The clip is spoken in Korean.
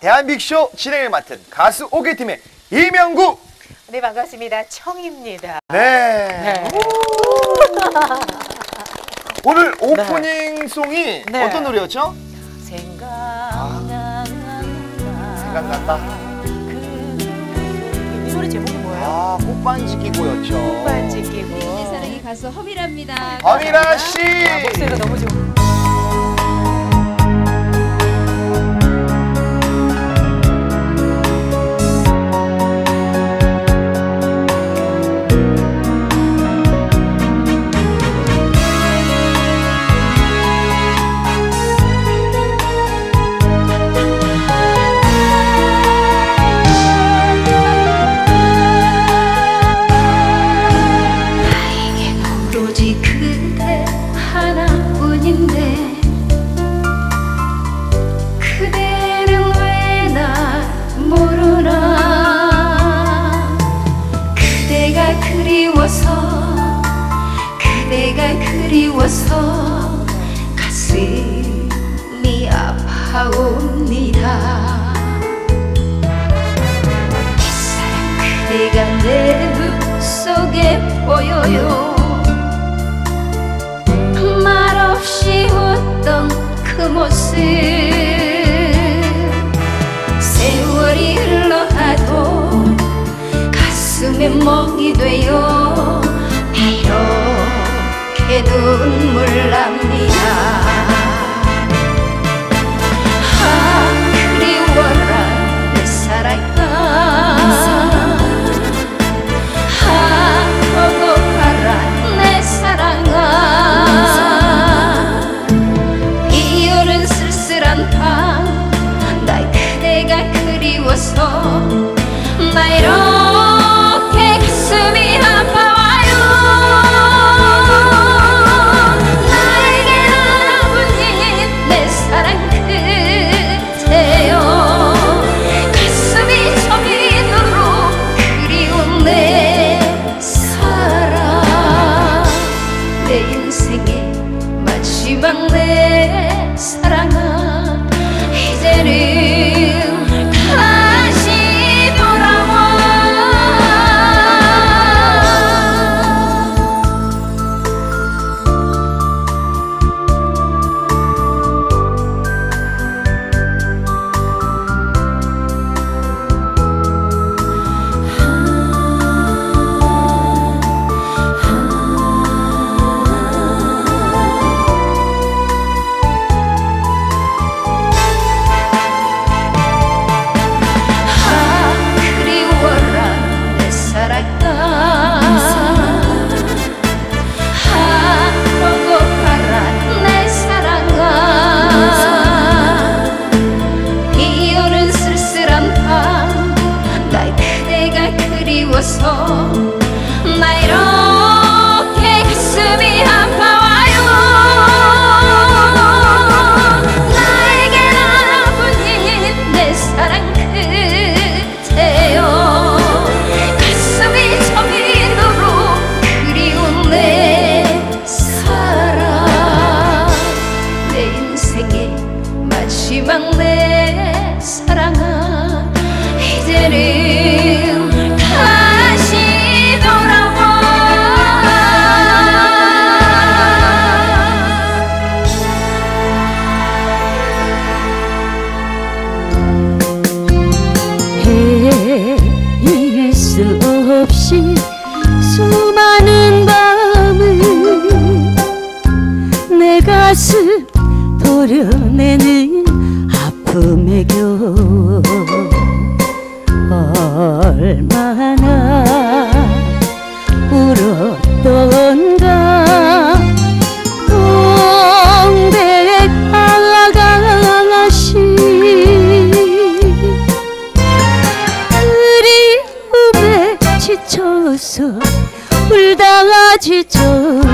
대한빅쇼 진행을 맡은 가수 오개팀의 이명구. 네 반갑습니다. 청입니다. 네. 네. 오늘 오프닝 송이 네. 어떤 노래였죠? 생각난다. 생각난다. 그... 이 노래 제목이 뭐예요? 아, 꽃반지 끼고였죠. 반지 끼고. 내 사랑의 가수 허미라입니다. 범이라 씨. 아, 목소리가 너무 좋고. 하나뿐인데 그대는 왜 날 모르나? 그대가 그리워서 그대가 그리워서 가슴이 아파옵니다. 햇사랑 그대가 내 맘속에 보여요 세월이 흘러가도 가슴에 멍이 돼요 이렇게 눈물 납니 그대가 그리워서 나 이렇 마지막 내 사랑아 이제는 없이 수많은 밤을 내 가슴 도려내는 품에 겨. 얼마나 울었던가. 동백 아가씨 그리움에 지쳐서 울다가 지쳐.